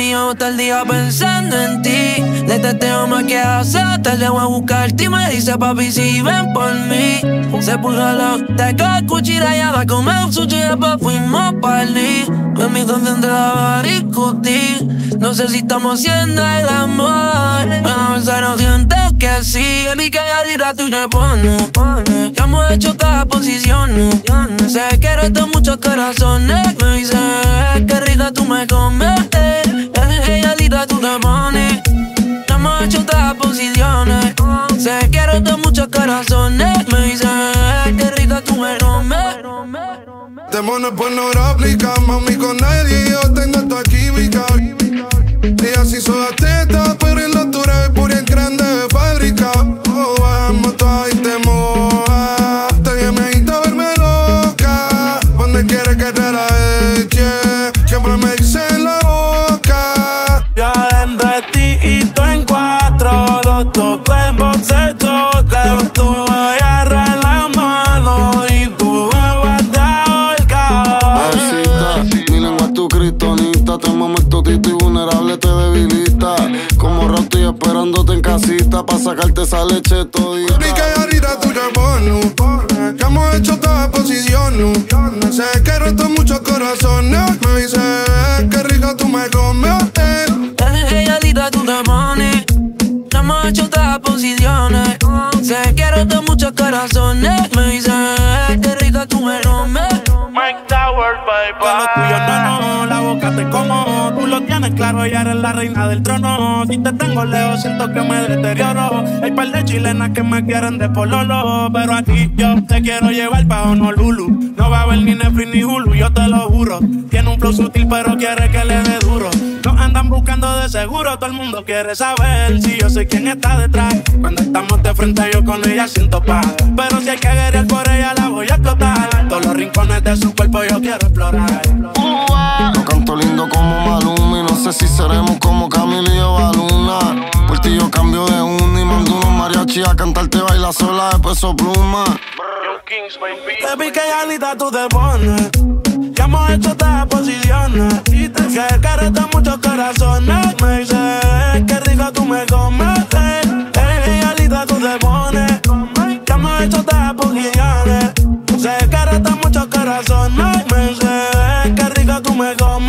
Mami, todo el día pensando en ti. Le teteo más que hacer, te llevo a buscarte y me dice papi si ven por mí. Se puso la teca, cuchilla y a comer sushi, después fuimos party. Mami, ¿dónde andaba a discutir? No sé si estamos haciendo el amor. Pero se no siento que sí. Que ya dirá tú te pones. Ya hemos hecho cada posición. Sé que eres de muchos corazones. Me dice que rica tú me comes. Ella dirá tú te pones. Ya hemos hecho todas posiciones. Sé que eres de muchos corazones. Me dice que rica tú me comes. Te pones pornográfica, mami, con nadie yo tengo tu química. Dos cuerpos se tocan. Tú me agarras la mano y tú me vas a ahorcar. Besita, mi lengua es tu cristonita. Te mames totito y vulnerable te debilita. Como rato y esperándote en casita. Pa' sacarte esa leche todita. Ni que ahorita tú. Que hemos hecho todas posiciones. Sé que roto muchos corazones. Me dice que rica tú me comes. Corazones. Me dice que rica tú me. Mike Tower, baby. Con lo tuyo no, no, la boca te como. Tú lo tienes claro, ya eres la reina del trono. Si te tengo lejos, siento que me deterioro. Hay par de chilenas que me quieren de pololo. Pero aquí yo te quiero llevar pa' Honolulu. No va a haber ni Netflix ni Hulu, yo te lo juro. Tiene un flow sutil, pero quiere que le dé duro. Nos andan buscando de seguro, todo el mundo quiere saber si yo soy quien está detrás. Frente, yo con ella siento paz. Pero si hay que guerrear por ella, la voy a explotar. Todos los rincones de su cuerpo yo quiero explorar. Yo canto lindo como Maluma y no sé si seremos como Camila y Luna. Por ti yo cambio de uno y mando unos mariachi a cantarte baila sola de peso pluma. Baby, que Anita tú te pones. Ya hemos hecho todas posiciones. Y te que muchos corazones. Me dice luego